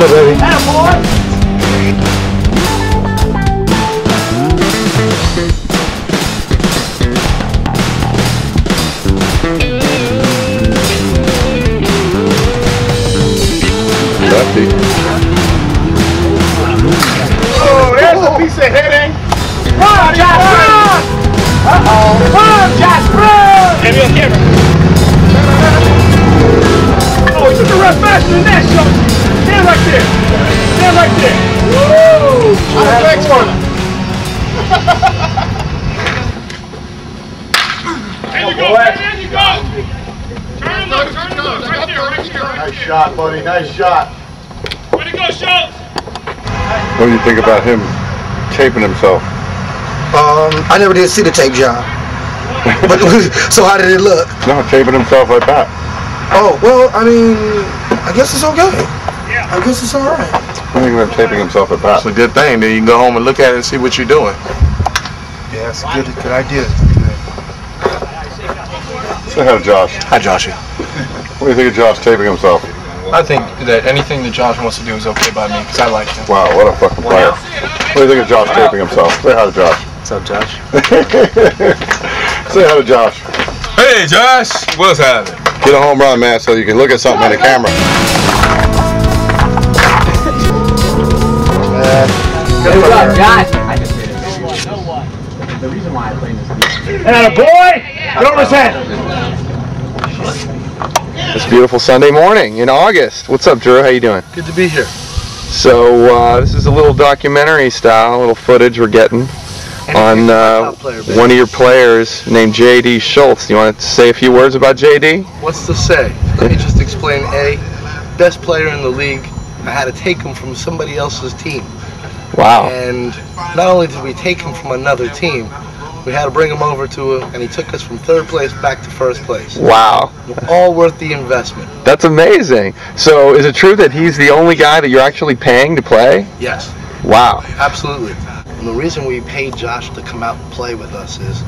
Hey, baby. One. there you go, there you go. Turn him up, turn him up. Right there, right there, right Nice shot, buddy. Nice shot. there. Way to go, Shultz. What do you think about him taping himself? Um, I never did see the tape job. but so how did it look? No, taping himself like that. Oh well, I mean, I guess it's okay. Yeah. I guess it's all right. What do you think about taping himself at bat? It's a good thing. Then you can go home and look at it and see what you're doing. Yeah, it's a good, good idea. Say hi to Josh. Hi, Joshy. What do you think of Josh taping himself? I think that anything that Josh wants to do is okay by me because I like him. Wow, what a fucking player. What do you think of Josh taping himself? Say hi to Josh. What's up, Josh? Say hi to Josh. Hey, Josh. What's happening? Get a home run, man, so you can look at something in the camera. Good luck, Josh. I just did it. The reason why I played this game. And a boy, get over his head. It's a beautiful Sunday morning in August. What's up, Drew? How you doing? Good to be here. So uh, this is a little documentary style, a little footage we're getting on uh, one of your players named J.D. Shultz. You want to say a few words about J.D.? What's to say? Let me just explain. A, best player in the league. I had to take him from somebody else's team. Wow. And not only did we take him from another team, we had to bring him over to it, and he took us from third place back to first place. Wow. All worth the investment. That's amazing. So is it true that he's the only guy that you're actually paying to play? Yes, Wow. absolutely. And the reason we paid Josh to come out and play with us is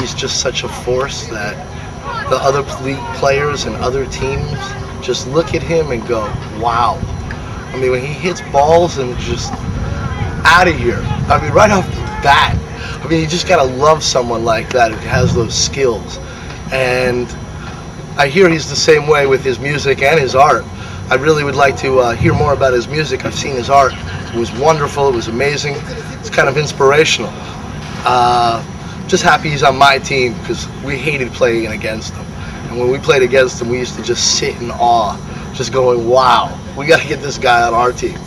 he's just such a force that the other league players and other teams just look at him and go, wow. I mean, when he hits balls and just out of here. I mean, right off the bat. I mean, you just gotta love someone like that who has those skills. And I hear he's the same way with his music and his art. I really would like to uh, hear more about his music. I've seen his art. It was wonderful. It was amazing. It's kind of inspirational. Uh, just happy he's on my team because we hated playing against him. And when we played against him, we used to just sit in awe, just going, wow, we got to get this guy on our team.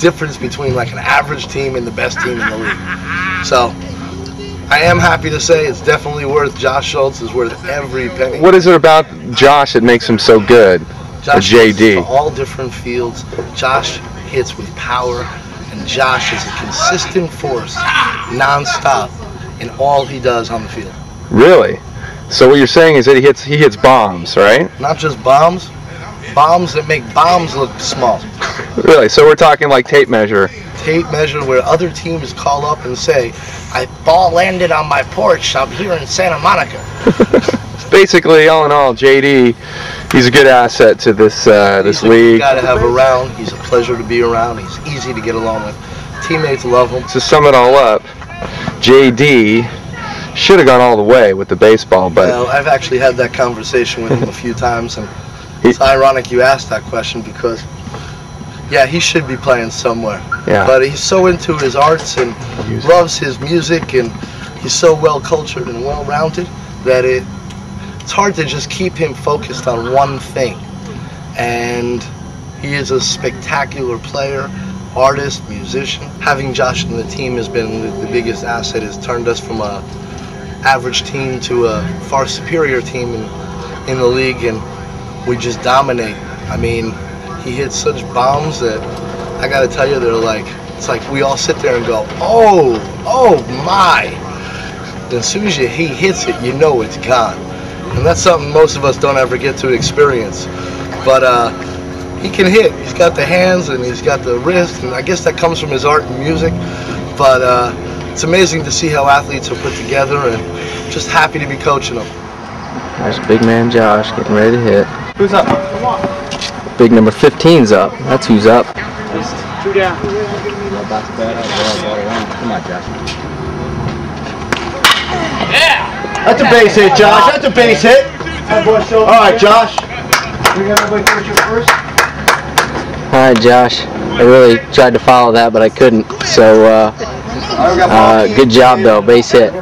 Difference between like an average team and the best team in the league. So I am happy to say it's definitely worth, Josh Shultz is worth every penny. What is it about Josh that makes him so good? Josh JD. all different fields. Josh hits with power, and Josh is a consistent force, non-stop, in all he does on the field. Really? So what you're saying is that he hits he hits bombs, right? Not just bombs, bombs that make bombs look small. Really? So we're talking like tape measure. Tape measure where other teams call up and say, "I ball landed on my porch. I'm here in Santa Monica." Basically, all in all, JD, he's a good asset to this uh, this He's league. guy to have around. He's a pleasure to be around. He's easy to get along with. Teammates love him. To sum it all up, JD should have gone all the way with the baseball, but Well, I've actually had that conversation with him a few times, and it's ironic you asked that question because, yeah, he should be playing somewhere. Yeah. But he's so into his arts and loves his music, and he's so well cultured and well rounded that it it's hard to just keep him focused on one thing. And he is a spectacular player, artist, musician. Having Josh in the team has been the, the biggest asset. Has turned us from a average team to a far superior team in, in the league, and we just dominate. I mean, he hits such bombs that I got to tell you, they're like it's like we all sit there and go, oh, oh my. And as soon as you, he hits it, you know it's gone, and that's something most of us don't ever get to experience. But uh, he can hit. He's got the hands and he's got the wrist, and I guess that comes from his art and music. But uh, it's amazing to see how athletes are put together, and just happy to be coaching them. There's big man Josh getting ready to hit. Who's up? Big number 15's up. That's who's up. Just Two down. about to bat out the ball around. Come on, Josh. Yeah! That's a base hit, Josh. That's a base hit. All right, Josh. All right, Josh. I really tried to follow that, but I couldn't. So, uh, uh, good job though. Base hit.